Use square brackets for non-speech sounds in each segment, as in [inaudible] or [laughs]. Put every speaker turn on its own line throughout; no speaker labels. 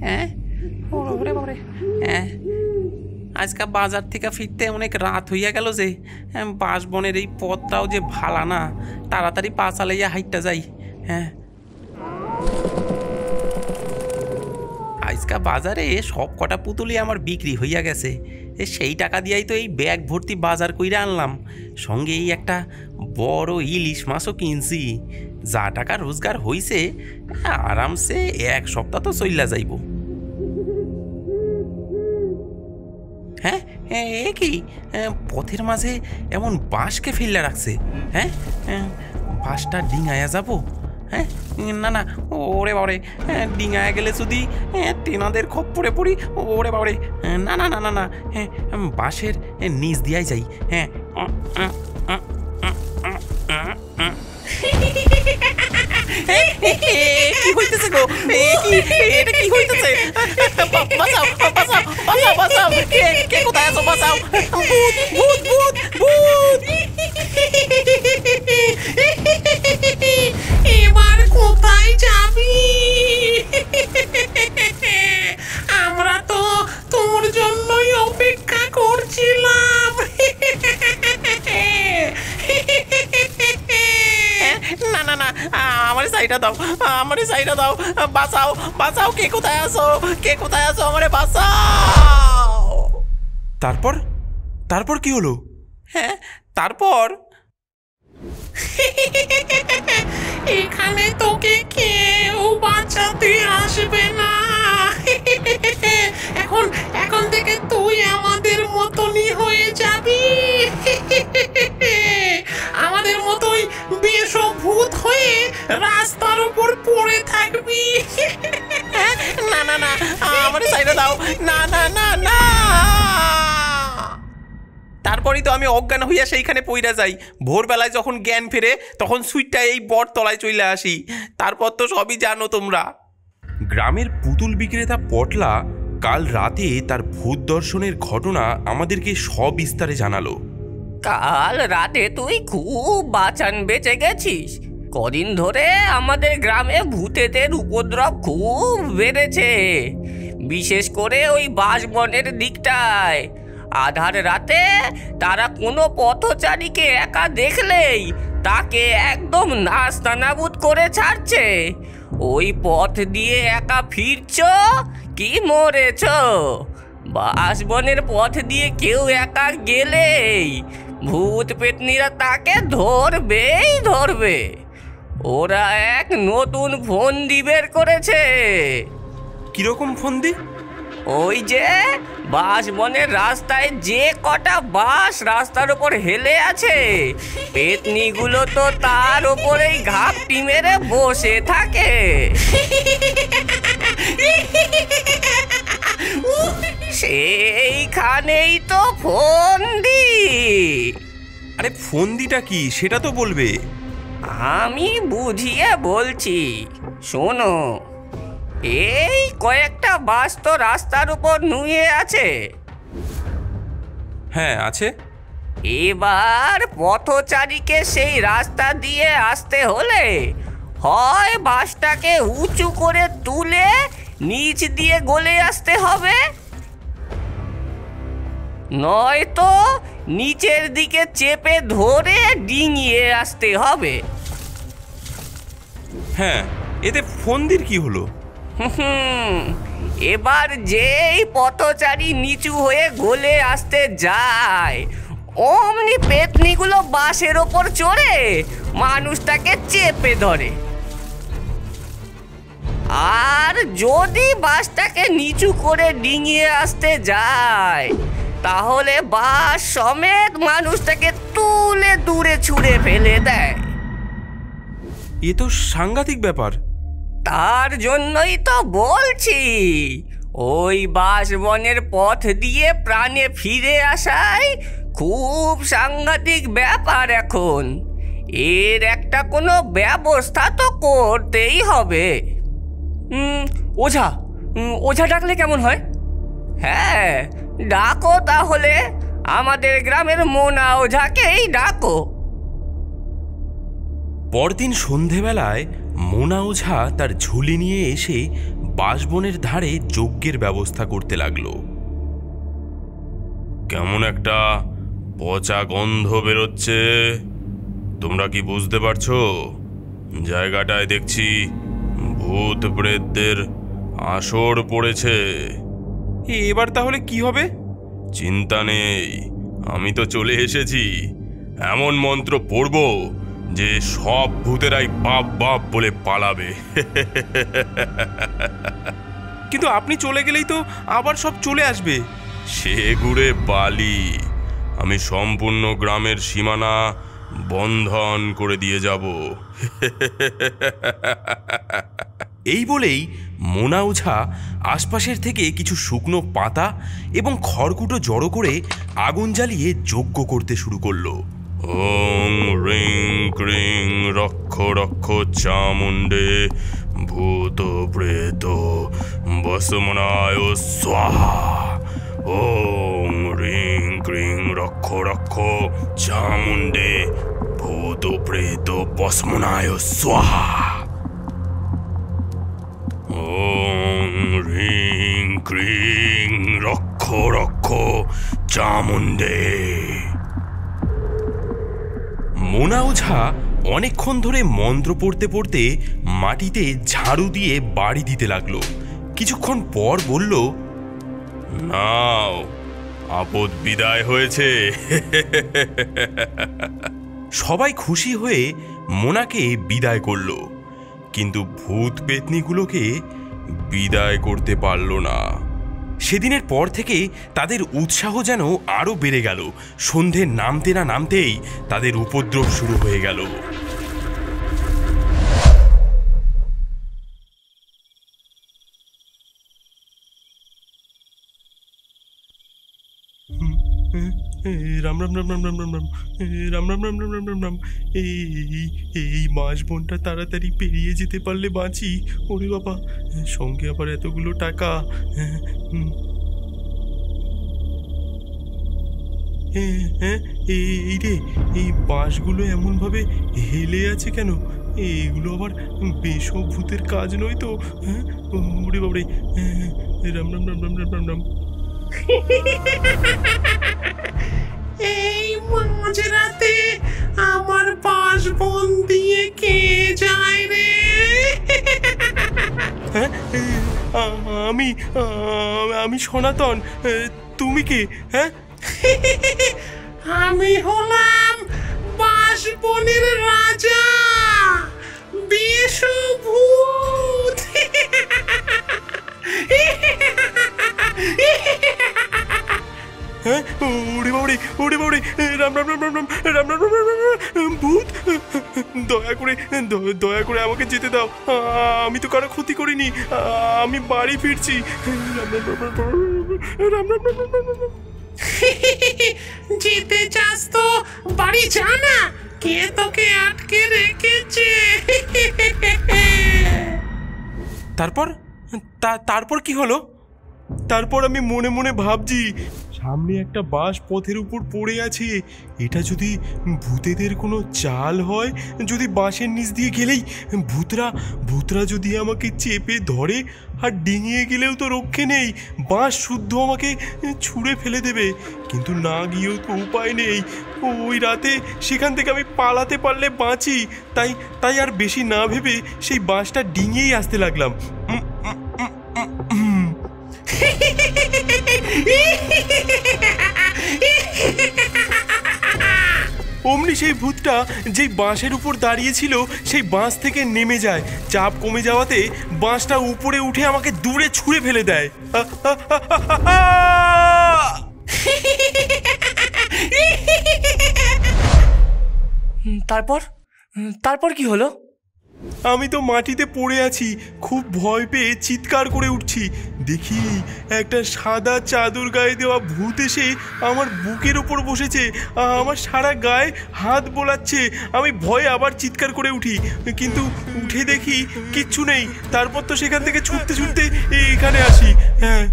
হ্যাঁ? ওরে হ্যাঁ? আজকে বাজার থেকে ফিরতে অনেক রাত হইয়া গেল যে। হ্যাঁ, বাঁশবনের এই পথটাও যে ভালা না। তাড়াতাড়ি পা চালাইয়া হাইটটা যাই। হ্যাঁ? আজকা বাজারে সব কটা পুতুলই আমার বিক্রি হইয়া গেছে। সেই টাকা দিয়াই তো এই ব্যাগ ভর্তি বাজার কইরা আনলাম। সঙ্গে এই একটা বড় ইলিশ মাছও কিনছি। যা টাকা রোজগার হইছে আরামসে এক সপ্তাহ তো চইলা যাইব। এ এ কি? পথের মাঝে এমন বাঁশকে ফেললে রাখছে। হ্যাঁ? বাঁশটা ডিঙায়া যাব? হ্যাঁ? না না ওরে বাবরে হ্যাঁ, ডিঙায়া গেলে যদি তেনাদের খপ্পরে পড়ি ওরে বাবরে। না না না না না হ্যাঁ বাঁশের নিচ দিয়াই যাই। হ্যাঁ কি হইতেছে গো কি এটা কি হইতেছে বাঁচাও বাঁচাও বাঁচাও বাঁচাও কে কে কোথায় আছো বাঁচাও ভূত ভূত ভূত ভূত
এবার কোথায় যাবি আমরা তো তোর জন্যই অপেক্ষা করছিলাম
না না না আমার সাইডটা দাও আমার সাইডটা দাও বাঁচাও বাঁচাও কে কোথায় আছো? কে কোথায় আছো? আমারে বাঁচাও!
তারপর? তারপর কি হলো?
হ্যাঁ তারপর?
এখানে তোকে কেউ বাঁচাতে আসবে না। এখন এখন থেকে তুই আমাদের মতনই হয়ে যাবি। রাস্তার উপর পড়ে থাকবি।
না না না আমার সাইডে দাও। না না না না। তারপরেই তো আমি অজ্ঞান হইয়া সেইখানে পইরা যাই। ভোরবেলায় যখন জ্ঞান ফেরে তখন সুইটটা এই বট তলায় চলে আসি। তারপর তো সবই জানো তোমরা।
গ্রামের পুতুল বিক্রেতা পটলা কাল রাতে তার ভূত দর্শনের ঘটনা আমাদেরকে সবিস্তারে জানালো।
কাল রাতে তুই খুব বাঁচান বেঁচে গেছিস। কদিন ধরে আমাদের গ্রামে ভূতেদের উপদ্রব খুব বেড়েছে। বিশেষ করে ওই বাসবনের দিকটায়। আধার রাতে তারা কোনো পথচারীকে একা দেখলেই তাকে একদম নাস্তানাবুদ করে ছাড়ছে। ওই পথ দিয়ে একা ফিরছ কি মরেছ? বাসবনের পথ দিয়ে কেউ একা গেলেই ভূত পেতনিরা তাকে ধরবেই ধরবে। ওরা এক নতুন ফন্দি বের করেছে।
কীরকম ফন্দি?
ওই যে বাঁশবনের রাস্তায় যে কটা বাঁশ রাস্তার উপর হেলে আছে পেতনিগুলো তো তার উপরেই ঘাপটি মেরে বসে থাকে। সেইখানেই তো ফন্দি।
আরে ফন্দিটা কি? সেটা তো বলবে।
আমি বুঝিয়ে বলছি শোনো এই কয়েকটা বাস তো রাস্তার উপর নুয়ে আছে।
হ্যাঁ আছে।
এবার পথচারীকে সেই রাস্তা দিয়ে আসতে হলে হয় বাসটাকে উঁচু করে তুলে নিচ দিয়ে গলে আসতে হবে। নয়তো নিচের দিকে চেপে ধরে ডিঙিয়ে আসতে হবে।
হ্যাঁ এতে ফন্দির কি হলো?
হুম, এবার যেই পথচারী নিচু হয়ে গলে আসতে যায় অমনি পেতনিগুলো বাসের ওপর চড়ে মানুষটাকে চেপে ধরে। আর যদি বাসটাকে নিচু করে ডিঙিয়ে আসতে যায় তাহলে বাস সমেত মানুষটাকে তুলে দূরে ছুঁড়ে ফেলে দেয়।
এ তো সাংঘাতিক ব্যাপার।
তার জন্যই তো বলছি ওই বাসবনের পথ দিয়ে প্রাণে ফিরে আসাই খুব সাংঘাতিক ব্যাপার এখন। এর একটা কোনো ব্যবস্থা তো করতেই হবে। উম, ওঝা ওঝা ডাকলে কেমন হয়? হ্যাঁ ডাকো তাহলে। আমাদের গ্রামের মোনা ওঝাকেই ডাকো।
পরদিন সন্ধেবেলায় মোনা ওঝা তার ঝুলি নিয়ে এসে বাঁশবনের ধারে যজ্ঞের ব্যবস্থা করতে লাগল। কেমন একটা পচা গন্ধ বেরোচ্ছে। তোমরা কি বুঝতে পারছ? জায়গাটায় দেখছি ভূত প্রেতদের আসর পড়েছে।
এবার তাহলে কি হবে?
চিন্তা নেই আমি তো চলে এসেছি। এমন মন্ত্র পড়ব যে সব ভূতেরাই বাপ বাপ বলে পালাবে।
কিন্তু আপনি চলে গেলেই তো আবার সব চলে আসবে।
সে ঘুরে বালি আমি সম্পূর্ণ গ্রামের সীমানা বন্ধন করে দিয়ে যাব। [laughs] এই বলেই মোনা ওঝা আশপাশের থেকে কিছু শুকনো পাতা এবং খড়কুটো জড়ো করে আগুন জ্বালিয়ে যজ্ঞ করতে শুরু করল। ওং রিং ক্রিং রক্ষ রক্ষ চামুণ্ডে ভূত প্রেত বসমনায় স্বাহা। ওং রিং ক্রিং রক্ষ রক্ষ চামুণ্ডে ভূত প্রেত বসমনায় স্বাহা। ক্রিং, রক্ষ রক্ষ, চামুণ্ডে। মোনা ওঝা অনেকক্ষণ ধরে মন্ত্র পড়তে পড়তে মাটিতে ঝাড়ু দিয়ে বাড়ি দিতে লাগল। কিছুক্ষণ পর বলল, নাও, আপদ বিদায় হয়েছে। সবাই খুশি হয়ে মোনাকে বিদায় করল। কিন্তু ভূত পেতনিগুলোকে বিদায় করতে পারল না। সেদিনের পর থেকে তাদের উৎসাহ যেন আরও বেড়ে গেল। সন্ধে নামতে না নামতেই তাদের উপদ্রব শুরু হয়ে গেল। রাম রাম রাম রাম রাম রাম রাম রাম রাম রাম রাম রাম রাম রাম এই এই মাস বোনটা তাড়াতাড়ি পেরিয়ে যেতে পারলে বাঁচি ওরে বাবা সঙ্গে আবার এতগুলো টাকা। হ্যাঁ হ্যাঁ এই রে এই বাঁশগুলো এমনভাবে হেলে আছে কেন এগুলো আবার বেশক ভূতের কাজ নয় তো হ্যাঁ ওরে বাবরে হ্যাঁ, রাম রাম রাম রাম রাম রাম রাম
এই মাঝরাতে আমার বাসবন দিয়ে কে যায় রে?
হ্যাঁ? আমি আমি সনাতন। তুমি কে? হ্যাঁ?
আমি হলাম বাসবনের রাজা। বিষভূত
হ্যাঁ করে দয়া করে আমাকে যেতে দাও। আমি তো কারও ক্ষতি করিনি। আমি বাড়ি ফিরছি।
যেতে চাস তো বাড়ি যা না। কে তোকে আটকে রেখেছে?
তারপর? তারপর কি হলো? তারপর আমি মনে মনে ভাবছি। সামনে একটা বাস পথের উপর পড়ে আছে। এটা যদি ভূতেদের কোনো চাল হয়, যদি বাঁশের নিচ দিয়ে গেলেই ভূতরা ভূতরা যদি আমাকে চেপে ধরে আর ডিঙিয়ে গেলেও তো রক্ষে নেই, বাঁশ শুদ্ধ আমাকে ছুঁড়ে ফেলে দেবে। কিন্তু না গিয়েও তো উপায় নেই। ওই রাতে সেখান থেকে আমি পালাতে পারলে বাঁচি। তাই তাই আর বেশি না ভেবে সেই বাঁশটা ডিঙিয়েই আসতে লাগলাম। অমনি সেই ভূতটা যেই বাঁশের উপর দাঁড়িয়েছিল, সেই বাঁশ থেকে নেমে যায়। চাপ কমে যাওয়াতে বাঁশটা উপরে উঠে আমাকে দূরে ছুঁড়ে ফেলে দেয়।
তারপর? তারপর কি হলো?
আমি তো মাটিতে পড়ে আছি, খুব ভয় পেয়ে চিৎকার করে উঠছি। দেখি, একটা সাদা চাদর গায়ে দেওয়া ভূত এসে আমার বুকের ওপর বসেছে। আমার সারা গায়ে হাত বোলাচ্ছে। আমি ভয়ে আবার চিৎকার করে উঠি। কিন্তু উঠে দেখি কিচ্ছু নেই। তারপর তো সেখান থেকে ছুটতে ছুটতে এখানে আসি। হ্যাঁ।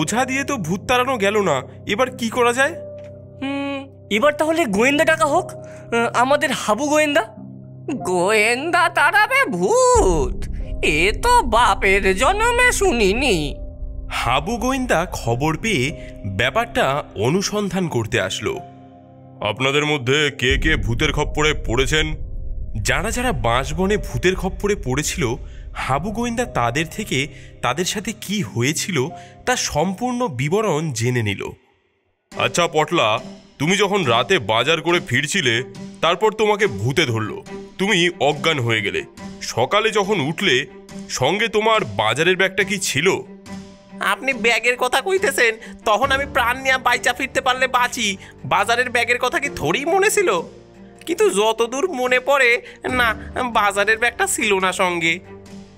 ওঝা দিয়ে তো ভূত তাড়ানো গেল না। এবার কি করা যায়?
এবার তাহলে গোয়েন্দা টাকা হোক আমাদের হাবু গোয়েন্দা। গোয়েন্দা তারাবে ভূত। এ তো বাপের জন্মে শুনিনি।
হাবু গোয়েন্দা খবর পেয়ে ব্যাপারটা অনুসন্ধান করতে আসলো। আপনাদের মধ্যে কে কে ভূতের খপ্পরে পড়েছেন? যারা যারা বাঁশবনে ভূতের খপ্পরে পড়েছিল, হাবু গোয়েন্দা তাদের থেকে তাদের সাথে কি হয়েছিল তা সম্পূর্ণ বিবরণ জেনে নিল। আচ্ছা পটলা, তুমি যখন রাতে বাজার করে ফিরছিলে, তারপর তোমাকে ভূতে ধরলো। তুমি অজ্ঞান হয়ে গেলে। সকালে যখন উঠলে সঙ্গে তোমার বাজারের ব্যাগটা কি ছিল?
আপনি ব্যাগের কথা কইতেছেন তখন আমি প্রাণ নিয়ে বাইচা ফিরতে পারলে বাঁচি। বাজারের ব্যাগের কথা কি থোড়ি মনে ছিল? কিন্তু যতদূর মনে পড়ে না বাজারের ব্যাগটা ছিল না সঙ্গে।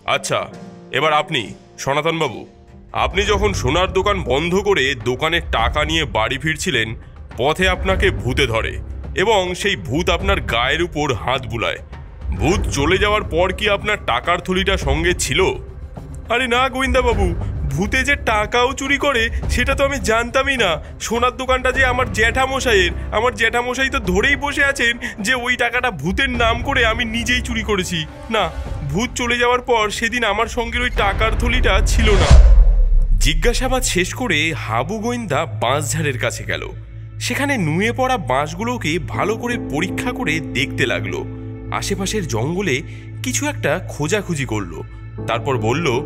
আচ্ছা এবার আপনি সনাতনবাবু আপনি যখন সোনার দোকান বন্ধ করে দোকানের টাকা নিয়ে বাড়ি ফিরছিলেন পথে আপনাকে ভূতে ধরে। এবং সেই ভূত আপনার গায়ের উপর হাত বুলায়। ভূত চলে যাওয়ার পর কি আপনার টাকার থলিটা সঙ্গে ছিল? আরে না গোবিন্দাবাবু ভূতে যে টাকাও চুরি করে, সেটা তো আমি জানতামই না। সোনার দোকানটা যে আমার জ্যাঠামশাইয়ের, আমার জ্যাঠামশাই তো ধরেই বসে আছেন যে ওই টাকাটা ভূতের নাম করে আমি নিজেই চুরি করেছি। না, ভূত চলে যাওয়ার পর সেদিন আমার সঙ্গে ওই টাকার থলিটা ছিল না। জিজ্ঞাসাবাদ শেষ করে হাবু গোয়েন্দা বাঁশঝাড়ের কাছে গেল। সেখানে নুয়ে পড়া বাঁশগুলোকে ভালো করে পরীক্ষা করে দেখতে লাগল। আশেপাশের জঙ্গলে কিছু একটা খোঁজাখুঁজি করল। তারপর বলল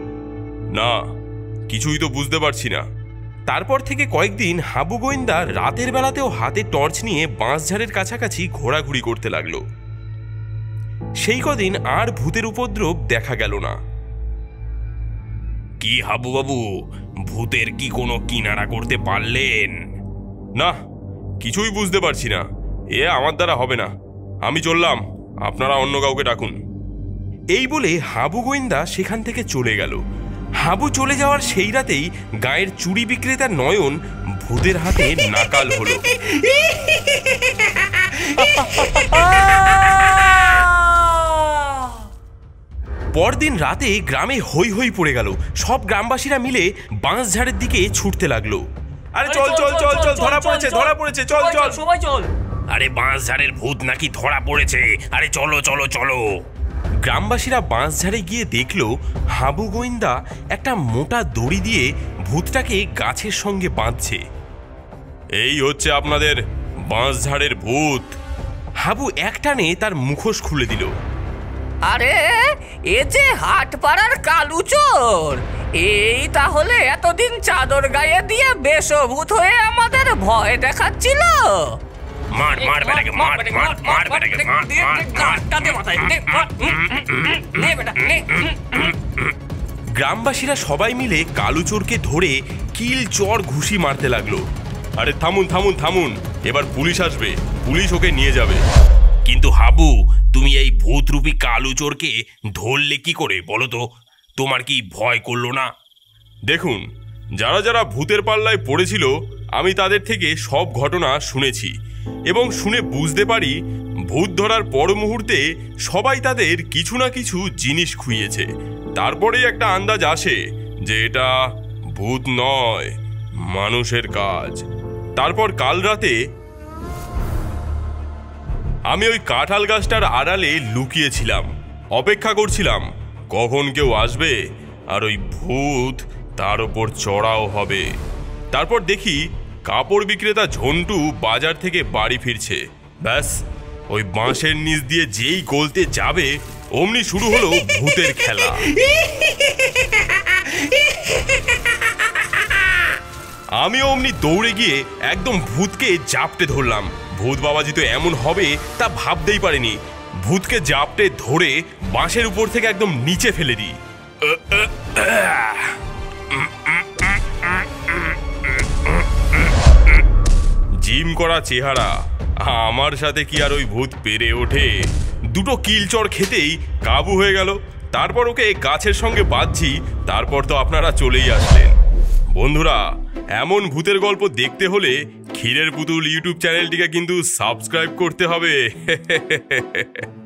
না কিছুই তো বুঝতে পারছি না। তারপর থেকে কয়েকদিন হাবু গোয়েন্দা রাতের বেলাতেও হাতে টর্চ নিয়ে বাঁশঝাড়ের কাছাকাছি ঘোরাঘুরি করতে লাগল। সেই কদিন আর ভূতের উপদ্রব দেখা গেল না। কি হাবু বাবু ভূতের কি কোনো কিনারা করতে পারলেন? না কিছুই বুঝতে পারছি না। এ আমার দ্বারা হবে না। আমি চললাম। আপনারা অন্য কাউকে ডাকুন। এই বলে হাবু গোয়েন্দা সেখান থেকে চলে গেল। হাবু চলে যাওয়ার সেই রাতেই গায়ের চুরি বিক্রেতা নয়ন ভূতের হাতে নাকাল হলো। পরদিন রাতে গ্রামে হই হই পড়ে গেল। সব গ্রামবাসীরা মিলে বাঁশঝাড়ের দিকে ছুটতে লাগল। আরে চল চল চল চল ধরা পড়েছে ধরা পড়েছে চল চল
সবাই চল।
আরে বাঁশঝাড়ের ভূত নাকি ধরা পড়েছে? আরে চলো চলো চলো। গ্রামবাসীরা বাঁশঝাড়ে গিয়ে দেখল হাবু গোয়েন্দা একটা মোটা দড়ি দিয়ে ভূতটাকে গাছের সঙ্গে বাঁধছে। এই হচ্ছে আপনাদের বাঁশঝাড়ের ভূত। হাবু একটানে তার মুখোশ খুলে দিল।
আরে এ যে হাট পাড়ার কালু চোর এই তাহলে এতদিন চাদর গায়ে দিয়ে বেশভূত হয়ে আমাদের ভয় দেখাচ্ছিল?
মার মার বেটাকে মার মার মার বেটাকে মার মার
গাঁটটা দে মাথায়, দে, মার, হুম, হুম, হুম, নে বেটা, নে, হুম, হুম।
গ্রামবাসীরা সবাই মিলে কালু চোরকে ধরে কিল চর ঘুষি মারতে লাগল। আরে থামুন থামুন থামুন এবার পুলিশ আসবে পুলিশ ওকে নিয়ে যাবে। কিন্তু হাবু তুমি এই ভূতরূপী কালু চোরকে ধরলে কি করে বলো তো? তোমার কি ভয় করল না? দেখুন, যারা যারা ভূতের পাল্লায় পড়েছিল, আমি তাদের থেকে সব ঘটনা শুনেছি এবং শুনে বুঝতে পারি ভূত ধরার পর মুহূর্তে সবাই তাদের কিছু না কিছু জিনিস খুইয়েছে। তারপরেই একটা আন্দাজ আসে যে এটা ভূত নয়, মানুষের কাজ। তারপর কাল রাতে আমি ওই কাঁঠাল গাছটার আড়ালে লুকিয়েছিলাম, অপেক্ষা করছিলাম। কখন কেউ আসবে, আর ওই ভূত তার ওপর চড়াও হবে। তারপর দেখি কাপড় বিক্রেতা ঝন্টু বাজার থেকে বাড়ি ফিরছে। ব্যাস, ওই বাঁশের নিচ দিয়ে যেই গলতে যাবে, অমনি শুরু হলো ভূতের খেলা। আমি অমনি দৌড়ে গিয়ে একদম ভূতকে জাপটে ধরলাম। ভূত বাবাজি তো এমন হবে তা ভাবতেই পারিনি। ভূতকে জাপটে ধরে বাঁশের উপর থেকে একদম নিচে ফেলে দিই। জিম করা চেহারা, আমার সাথে কি আর ওই ভূত পেরে ওঠে? দুটো কিলচর খেতেই কাবু হয়ে গেল। তারপর ওকে গাছের সঙ্গে বাঁধছি, তারপর তো আপনারা চলেই আসলেন। বন্ধুরা, এমন ভূতের গল্প দেখতে হলে ক্ষীরের পুতুল ইউটিউব চ্যানেলটিকে কিন্তু সাবস্ক্রাইব করতে হবে। [laughs]